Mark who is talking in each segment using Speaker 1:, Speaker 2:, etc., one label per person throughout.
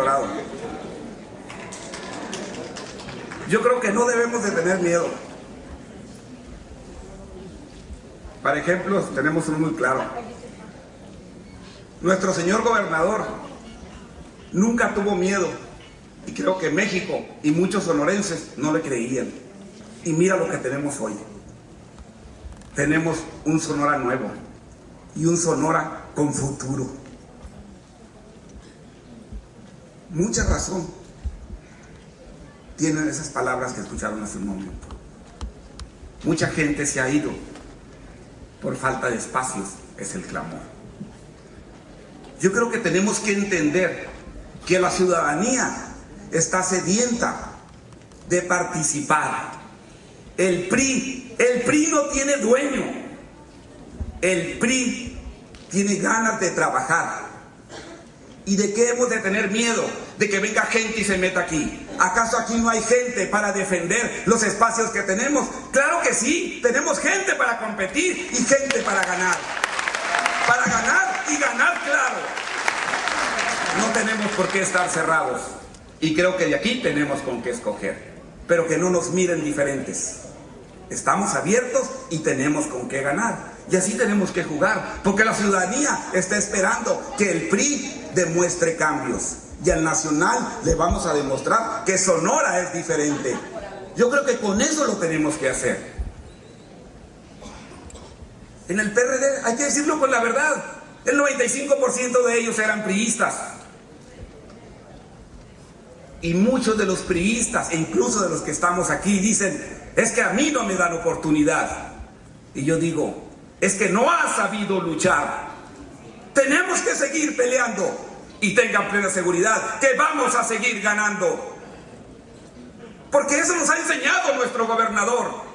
Speaker 1: Colorado. Yo creo que no debemos de tener miedo. Para ejemplo, tenemos uno muy claro. Nuestro señor gobernador nunca tuvo miedo y creo que México y muchos sonorenses no le creían. Y mira lo que tenemos hoy. Tenemos un Sonora nuevo y un Sonora con futuro. Mucha razón tienen esas palabras que escucharon hace un momento. Mucha gente se ha ido por falta de espacios, es el clamor. Yo creo que tenemos que entender que la ciudadanía está sedienta de participar. El PRI, el PRI no tiene dueño. El PRI tiene ganas de trabajar. ¿Y de qué hemos de tener miedo? De que venga gente y se meta aquí. ¿Acaso aquí no hay gente para defender los espacios que tenemos? Claro que sí, tenemos gente para competir y gente para ganar. Para ganar y ganar claro. No tenemos por qué estar cerrados. Y creo que de aquí tenemos con qué escoger. Pero que no nos miren diferentes. Estamos abiertos y tenemos con qué ganar. Y así tenemos que jugar, porque la ciudadanía está esperando que el PRI demuestre cambios. Y al Nacional le vamos a demostrar que Sonora es diferente. Yo creo que con eso lo tenemos que hacer. En el PRD, hay que decirlo con la verdad, el 95% de ellos eran priistas. Y muchos de los priistas, e incluso de los que estamos aquí, dicen, es que a mí no me dan oportunidad. Y yo digo, es que no ha sabido luchar. Tenemos que seguir peleando y tengan plena seguridad que vamos a seguir ganando. Porque eso nos ha enseñado nuestro gobernador.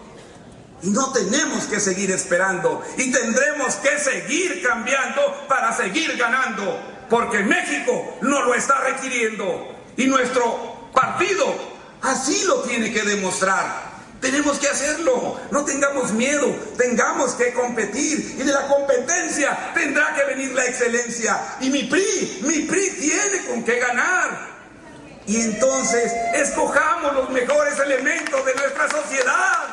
Speaker 1: Y no tenemos que seguir esperando y tendremos que seguir cambiando para seguir ganando. Porque México no lo está requiriendo. Y nuestro partido así lo tiene que demostrar. Tenemos que hacerlo, no tengamos miedo, tengamos que competir y de la competencia tendrá que venir la excelencia. Y mi PRI, mi PRI tiene con qué ganar. Y entonces escojamos los mejores elementos de nuestra sociedad.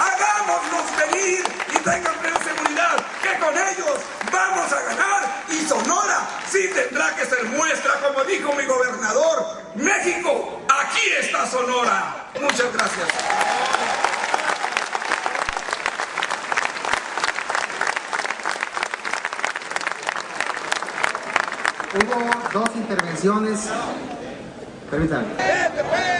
Speaker 1: Hagámoslos venir y tengan plena seguridad que con ellos vamos a ganar. Y Sonora sí tendrá que ser muestra, como dijo mi gobernador. México, aquí está Sonora. Muchas gracias.
Speaker 2: Hubo dos intervenciones. Permítanme.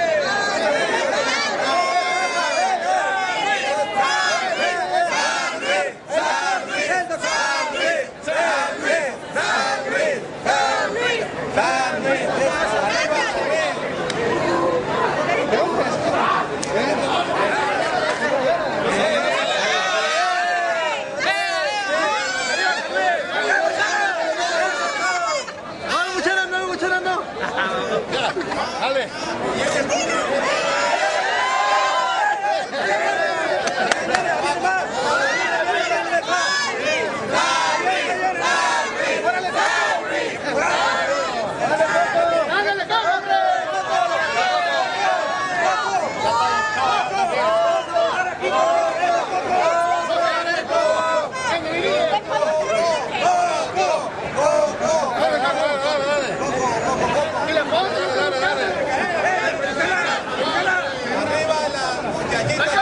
Speaker 2: Hey. Thank.